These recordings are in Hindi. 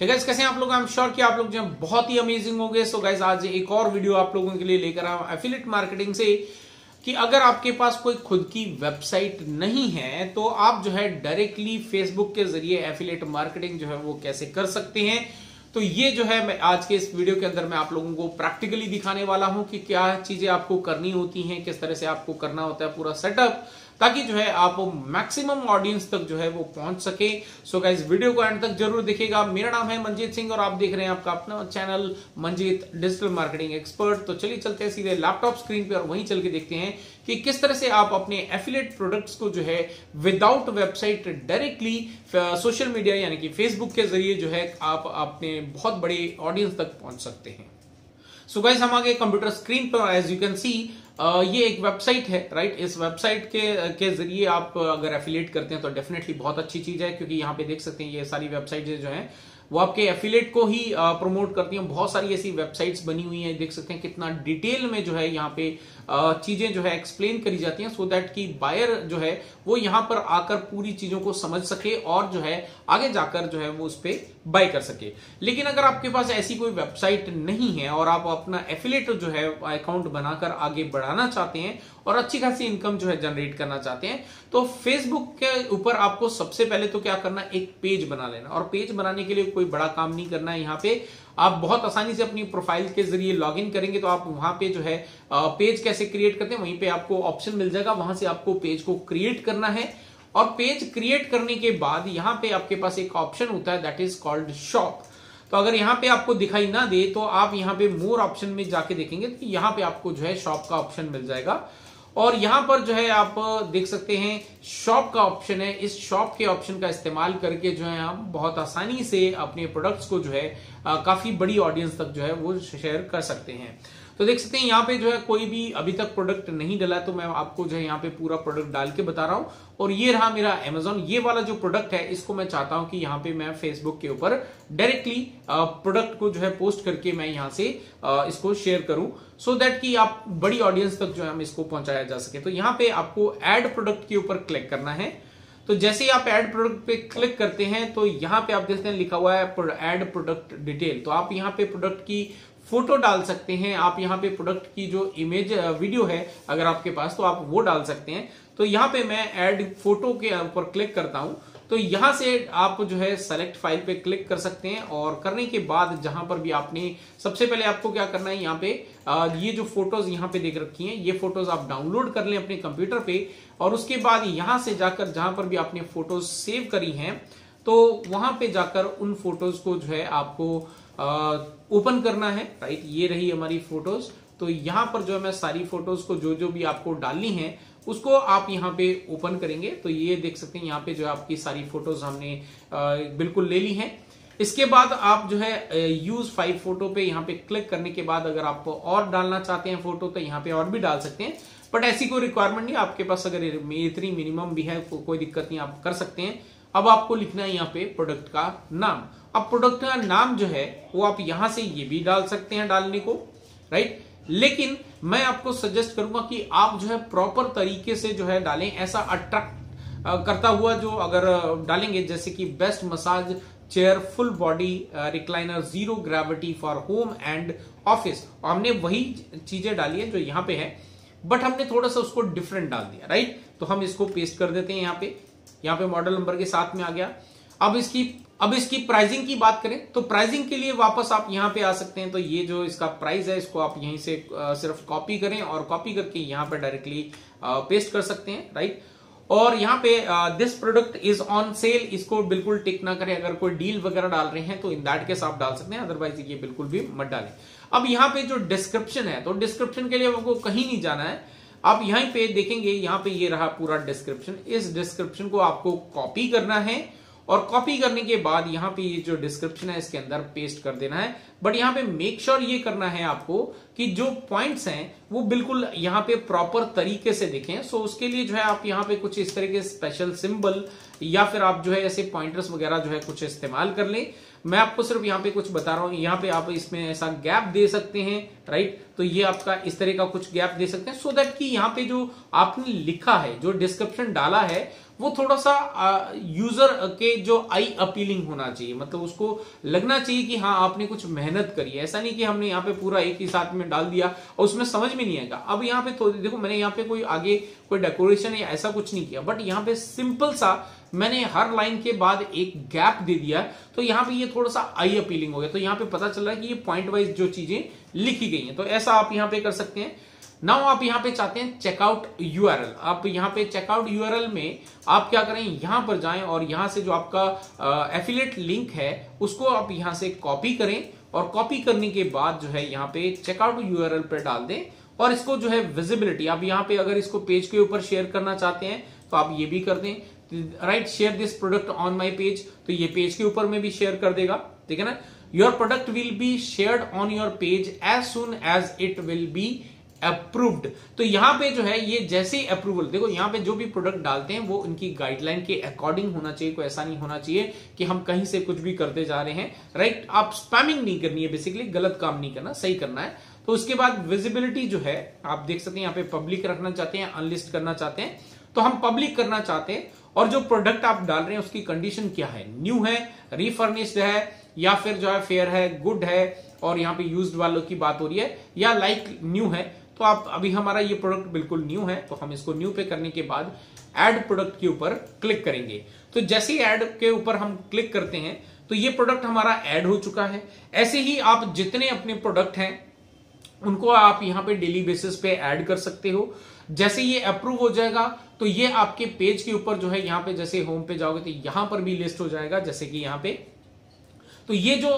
गाइस कैसे हैं आप लोग? आई एम श्योर कि आप लोग जो हैं बहुत ही अमेजिंग हो गए। सो गाइस आज एक और वीडियो आप लोगों के लिए लेकर आया एफिलेट मार्केटिंग से कि अगर आपके पास कोई खुद की वेबसाइट नहीं है तो आप जो है डायरेक्टली फेसबुक के ज़रिए एफिलेट मार्केटिंग जो है वो कैसे कर सकते हैं? तो ये जो है मैं आज के इस वीडियो के अंदर मैं आप लोगों को प्रैक्टिकली दिखाने वाला हूँ कि क्या चीज़ें आपको करनी होती हैं, किस तरह से आपको करना होता है, पूरा सेटअप ताकि जो है आप मैक्सिमम ऑडियंस तक जो है वो पहुँच सके। सो गाइज़ वीडियो को एंड तक ज़रूर देखिएगा। मेरा नाम है मंजीत सिंह और आप देख रहे हैं आपका अपना channel Manjeet digital marketing expert तो चलिए चलते हैं सीधे लैपटॉप स्क्रीन पे और वहीं चल के देखते हैं कि किस तरह से आप अपने एफिलेट प्रोडक्ट्स को जो है without website directly social media यानी कि फेसबुक के ज़रिए जो है आप अपने बहुत बड़े ऑडियंस तक पहुँच सकते हैं। सो गाइस हम आगे कंप्यूटर स्क्रीन पर एज यू कैन सी ये एक वेबसाइट है राइट इस वेबसाइट के के ज़रिए आप अगर एफिलेट करते हैं तो डेफिनेटली बहुत अच्छी चीज़ है, क्योंकि यहाँ पे देख सकते हैं, ये सारी वेबसाइट जो है, वो आपके एफिलेट को ही प्रमोट करती हैं। बहुत सारी ऐसी वेबसाइट्स बनी हुई हैं, देख सकते हैं कितना डिटेल में जो है यहाँ पे चीज़ें जो है एक्सप्लेन करी जाती हैं सो दैट कि बायर जो है, वो यहाँ पर आकर पूरी चीज़ों को समझ सके और जो है, आगे जाकर जो है, वो उस पर बाय कर सके। लेकिन अगर आपके पास ऐसी कोई वेबसाइट नहीं है और आप अपना एफिलेट जो है अकाउंट बनाकर आगे बढ़ाना चाहते हैं और अच्छी खासी इनकम जो है जनरेट करना चाहते हैं तो फेसबुक के ऊपर आपको सबसे पहले तो क्या करना, एक पेज बना लेना। और पेज बनाने के लिए कोई बड़ा काम नहीं करना है यहाँ पे। आप बहुत आसानी से अपनी प्रोफ़ाइल के ज़रिए लॉग इन करेंगे तो आप वहाँ पे जो है पेज कैसे क्रिएट करते हैं, वहीं पे आपको ऑप्शन मिल जाएगा। वहाँ से आपको पेज को क्रिएट करना है। और पेज क्रिएट करने के बाद यहाँ पे आपके पास एक ऑप्शन होता है दैट इज़ कॉल्ड शॉप तो अगर यहाँ पे आपको दिखाई ना दे तो आप यहाँ पे मोर ऑप्शन में जाके देखेंगे तो यहाँ पे आपको जो है शॉप का ऑप्शन मिल जाएगा। और यहाँ पर जो है आप देख सकते हैं शॉप का ऑप्शन है। इस शॉप के ऑप्शन का इस्तेमाल करके जो है हम बहुत आसानी से अपने प्रोडक्ट्स को जो है काफ़ी बड़ी ऑडियंस तक जो है वो शेयर कर सकते हैं। तो देख सकते हैं, यहाँ पे जो है कोई भी अभी तक प्रोडक्ट नहीं डला तो मैं आपको जो है यहाँ पे पूरा प्रोडक्ट डाल के बता रहा हूँ। और ये रहा मेरा अमेजोन ये वाला जो प्रोडक्ट है, इसको मैं चाहता हूँ कि यहाँ पे मैं फेसबुक के ऊपर डायरेक्टली प्रोडक्ट को जो है पोस्ट करके मैं यहाँ से इसको शेयर करूँ। सो so दैट कि आप बड़ी ऑडियंस तक जो है हम इसको पहुँचाया जा सके। तो यहाँ पे आपको एड प्रोडक्ट के ऊपर क्लिक करना है। तो जैसे ही आप एड प्रोडक्ट पे क्लिक करते हैं तो यहाँ पे आप देखते हैं लिखा हुआ है एड प्रोडक्ट डिटेल तो आप यहाँ पे प्रोडक्ट की फ़ोटो डाल सकते हैं। आप यहाँ पे प्रोडक्ट की जो इमेज वीडियो है, अगर आपके पास तो आप वो डाल सकते हैं। तो यहाँ पे मैं ऐड फ़ोटो के ऊपर क्लिक करता हूँ। तो यहाँ से आप जो है सेलेक्ट फ़ाइल पे क्लिक कर सकते हैं और करने के बाद जहाँ पर भी आपने, सबसे पहले आपको क्या करना है, यहाँ पे ये जो फ़ोटोज़ यहाँ पे देख रखी हैं, ये फ़ोटोज़ आप डाउनलोड कर लें अपने कंप्यूटर पे और उसके बाद यहाँ से जाकर जहाँ पर भी आपने फ़ोटोज़ सेव करी हैं तो वहाँ पे जाकर उन फ़ोटोज़ को जो है आपको ओपन करना है राइट ये रही हमारी फ़ोटोज़ तो यहाँ पर जो है मैं सारी फ़ोटोज़ को जो जो भी आपको डालनी है, उसको आप यहाँ पे ओपन करेंगे. तो ये देख सकते हैं, यहाँ पे जो है आपकी सारी फ़ोटोज़ हमने बिल्कुल ले ली हैं. इसके बाद आप जो है यूज़ फाइव फ़ोटो पे यहाँ पे क्लिक करने के बाद अगर आप और डालना चाहते हैं फ़ोटो तो यहाँ पे और भी डाल सकते हैं. बट ऐसी कोई रिक्वायरमेंट नहीं, आपके पास अगर इतनी मिनिमम भी है तो कोई दिक्कत नहीं, आप कर सकते हैं. अब आपको लिखना है यहाँ पे प्रोडक्ट का नाम। अब प्रोडक्ट का नाम जो है, वो आप यहाँ से ये भी डाल सकते हैं डालने को राइट लेकिन मैं आपको सजेस्ट करूँगा कि आप जो है प्रॉपर तरीके से जो है डालें, ऐसा अट्रैक्ट करता हुआ जो अगर डालेंगे, जैसे कि best massage chair full body recliner zero gravity for home and office हमने वही चीज़ें डाली है जो यहाँ पे है बट हमने थोड़ा सा उसको डिफरेंट डाल दिया राइट तो हम इसको पेस्ट कर देते हैं यहाँ पे। यहाँ पे मॉडल नंबर के साथ में आ गया। अब इसकी अब इसकी प्राइसिंग की बात करें तो प्राइसिंग के लिए वापस आप यहाँ पे आ सकते हैं। तो ये जो इसका प्राइस है, इसको आप यहीं से सिर्फ़ कॉपी करें और कॉपी करके यहाँ पे डायरेक्टली पेस्ट कर सकते हैं राइट और यहाँ पे this product is on sale इसको बिल्कुल टिक ना करें। अगर कोई डील वगैरह डाल रहे हैं तो इन दैट केस आप डाल सकते हैं अदरवाइज़ ये बिल्कुल भी मत डालें। अब यहाँ पे जो डिस्क्रिप्शन है तो डिस्क्रिप्शन के लिए आपको कहीं नहीं जाना है। आप यहीं पे देखेंगे, यहाँ पे ये रहा पूरा डिस्क्रिप्शन इस डिस्क्रिप्शन को आपको कॉपी करना है और कॉपी करने के बाद यहाँ पे ये जो डिस्क्रिप्शन है, इसके अंदर पेस्ट कर देना है। बट यहाँ पे मेक श्योर sure ये करना है आपको कि जो पॉइंट्स हैं, वो बिल्कुल यहाँ पे प्रॉपर तरीके से दिखें। सो उसके लिए जो है आप यहाँ पे कुछ इस तरह के स्पेशल सिंबल या फिर आप जो है ऐसे पॉइंटर्स वगैरह जो है कुछ इस्तेमाल कर लें। मैं आपको सिर्फ़ यहाँ पे कुछ बता रहा हूँ, यहाँ पे आप इसमें ऐसा गैप दे सकते हैं राइट तो ये आपका इस तरह का कुछ गैप दे सकते हैं सो so दैट कि यहाँ पे जो आपने लिखा है, जो डिस्क्रिप्शन डाला है वो थोड़ा सा यूज़र के जो आई अपीलिंग होना चाहिए। मतलब उसको लगना चाहिए कि हाँ आपने कुछ मेहनत करी है। ऐसा नहीं कि हमने यहाँ पे पूरा एक ही साथ में डाल दिया और उसमें समझ में नहीं आएगा। अब यहाँ पे तो देखो, मैंने यहाँ पे कोई आगे कोई डेकोरेशन या ऐसा कुछ नहीं किया। बट यहाँ पे सिंपल सा मैंने हर लाइन के बाद एक गैप दे दिया तो यहाँ पे ये थोड़ा सा आई अपीलिंग हो गया। तो यहाँ पे पता चल रहा है कि ये पॉइंट वाइज जो चीज़ें लिखी गई हैं। तो ऐसा आप यहाँ पे कर सकते हैं। नाउ आप यहाँ पे चाहते हैं चेकआउट यूआरएल आप यहाँ पे चेकआउट यूआरएल में आप क्या करें? यहाँ पर जाएँ और यहाँ से जो आपका एफिलेट लिंक है, उसको आप यहाँ से कॉपी करें और कॉपी करने के बाद जो है यहाँ पे चेकआउट यूआरएल पर डाल दें और इसको जो है विजिबिलिटी आप यहाँ पे अगर इसको पेज के ऊपर शेयर करना चाहते हैं तो आप ये भी कर दें। Right share this product on my page तो ये पेज के ऊपर में भी शेयर कर देगा। ठीक है ना? Your product will be share on your page as soon as it will be approved तो यहाँ पे जो है, ये जैसे ही अप्रूवल देखो यहाँ पे जो भी प्रोडक्ट डालते हैं, वो उनकी गाइडलाइन के अकॉर्डिंग होना चाहिए, कोई ऐसा नहीं होना चाहिए कि हम कहीं से कुछ भी करते जा रहे हैं राइट आप स्पैमिंग नहीं करनी है बेसिकली गलत काम नहीं करना, सही करना है। तो उसके बाद विजिबिलिटी जो है, आप देख सकते हैं, यहाँ पे पब्लिक रखना चाहते हैं अनलिस्ट करना चाहते हैं। तो हम पब्लिक करना चाहते हैं, और जो प्रोडक्ट आप डाल रहे हैं, उसकी कंडीशन क्या है? न्यू है रिफर्निश्ड है, या फिर जो है फेयर है गुड है, और यहाँ पे यूज्ड वालों की बात हो रही है, या लाइक like न्यू है तो आप, अभी हमारा ये प्रोडक्ट बिल्कुल न्यू है तो हम इसको न्यू पे करने के बाद एड प्रोडक्ट के ऊपर क्लिक करेंगे। तो जैसे ही एड के ऊपर हम क्लिक करते हैं तो ये प्रोडक्ट हमारा ऐड हो चुका है। ऐसे ही आप जितने अपने प्रोडक्ट हैं, उनको आप यहाँ पे डेली बेसिस पे ऐड कर सकते हो। जैसे ये अप्रूव हो जाएगा तो ये आपके पेज के ऊपर जो है, यहाँ पे जैसे होम पे जाओगे तो यहाँ पर भी लिस्ट हो जाएगा, जैसे कि यहाँ पे तो ये जो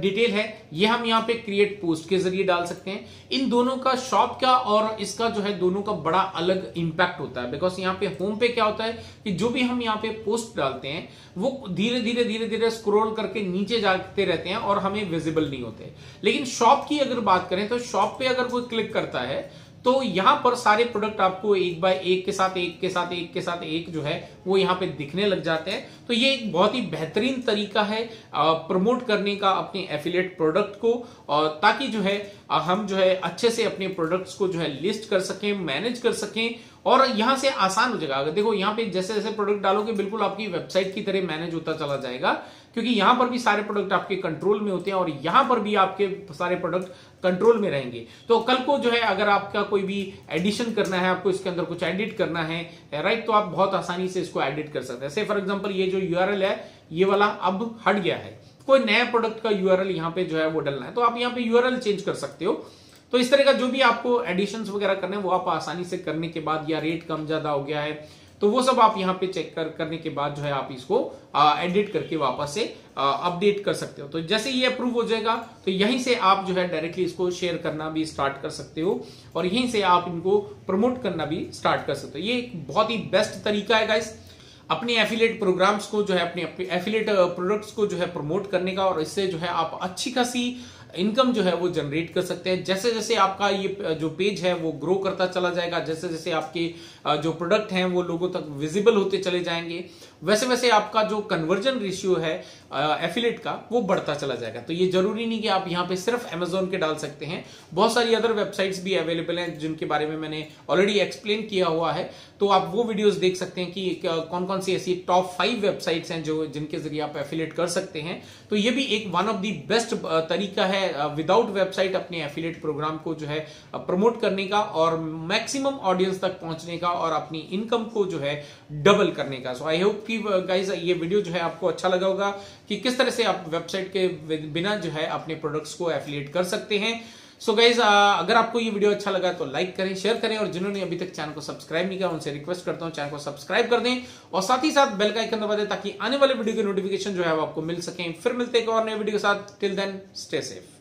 डिटेल है, ये हम यहाँ पे क्रिएट पोस्ट के ज़रिए डाल सकते हैं। इन दोनों का शॉप का और इसका जो है दोनों का बड़ा अलग इंपैक्ट होता है। बिकॉज़ यहाँ पे होम पे क्या होता है कि जो भी हम यहाँ पे पोस्ट डालते हैं, वो धीरे धीरे धीरे धीरे स्क्रोल करके नीचे जाते रहते हैं और हमें विजिबल नहीं होते। लेकिन शॉप की अगर बात करें तो शॉप पे अगर कोई क्लिक करता है तो यहाँ पर सारे प्रोडक्ट आपको एक बाय एक के साथ, एक के साथ, एक के साथ, एक जो है, वो यहाँ पे दिखने लग जाते हैं। तो ये एक बहुत ही बेहतरीन तरीका है प्रमोट करने का अपने एफिलेट प्रोडक्ट को और ताकि जो है हम जो है अच्छे से अपने प्रोडक्ट्स को जो है लिस्ट कर सकें मैनेज कर सकें और यहाँ से आसान हो जाएगा। अगर देखो, यहाँ पे जैसे जैसे प्रोडक्ट डालोगे, बिल्कुल आपकी वेबसाइट की तरह मैनेज होता चला जाएगा, क्योंकि यहाँ पर भी सारे प्रोडक्ट आपके कंट्रोल में होते हैं और यहाँ पर भी आपके सारे प्रोडक्ट कंट्रोल में रहेंगे। तो कल को जो है, अगर आपका कोई भी एडिशन करना है, आपको इसके अंदर कुछ एडिट करना है राइट तो आप बहुत आसानी से इसको एडिट कर सकते हैं। से फॉर एग्ज़ाम्पल ये जो यूआरएल है, ये वाला अब हट गया है। कोई नया प्रोडक्ट का यूआरएल यहाँ पे जो है, वो डलना है। तो आप यहाँ पे यूआरएल चेंज कर सकते हो। तो इस तरह का जो भी आपको एडिशन वगैरह करने वो आप आसानी से करने के बाद या रेट कम ज़्यादा हो गया है तो वो सब आप यहाँ पे चेक कर, करने के बाद जो है आप इसको एडिट करके वापस से अपडेट कर सकते हो। तो जैसे ये अप्रूव हो जाएगा तो यहीं से आप जो है डायरेक्टली इसको शेयर करना भी स्टार्ट कर सकते हो और यहीं से आप इनको प्रमोट करना भी स्टार्ट कर सकते हो। ये एक बहुत ही बेस्ट तरीका है गाइस अपने एफिलेट प्रोग्राम्स को जो है, अपने एफिलेट प्रोडक्ट्स को जो है प्रमोट करने का और इससे जो है आप अच्छी खासी इनकम जो है वो जनरेट कर सकते हैं। जैसे जैसे आपका ये जो पेज है वो ग्रो करता चला जाएगा जैसे जैसे आपके जो प्रोडक्ट हैं वो लोगों तक विजिबल होते चले जाएँगे वैसे वैसे आपका जो कन्वर्जन रेशियो है एफिलेट का, वो बढ़ता चला जाएगा। तो ये ज़रूरी नहीं कि आप यहाँ पे सिर्फ़ अमेजोन के डाल सकते हैं। बहुत सारी अदर वेबसाइट्स भी अवेलेबल हैं जिनके बारे में मैंने ऑलरेडी एक्सप्लेन किया हुआ है। तो आप वो वीडियोस देख सकते हैं कि कौन कौन सी ऐसी टॉप फाइव वेबसाइट्स हैं जो जिनके ज़रिए आप एफिलेट कर सकते हैं। तो ये भी एक वन ऑफ़ दी बेस्ट तरीका है विदाउट वेबसाइट अपने एफिलेट प्रोग्राम को जो है प्रमोट करने का और मैक्सिमम ऑडियंस तक पहुँचने का और अपनी इनकम को जो है डबल करने का। सो आई होप कि गाइज़ ये वीडियो जो है आपको अच्छा लगा होगा कि किस तरह से आप वेबसाइट के बिना जो है अपने प्रोडक्ट्स को एफिलेट कर सकते हैं। सो so गाइज़ अगर आपको ये वीडियो अच्छा लगा तो लाइक करें शेयर करें और जिन्होंने अभी तक चैनल को सब्सक्राइब नहीं किया, उनसे रिक्वेस्ट करता हूँ चैनल को सब्सक्राइब कर दें और साथ ही साथ बेल का आइकन दबा दें ताकि आने वाले वीडियो के नोटिफिकेशन जो है वो आपको मिल सके। फिर मिलते हैं और नए वीडियो के साथ। Till then stay safe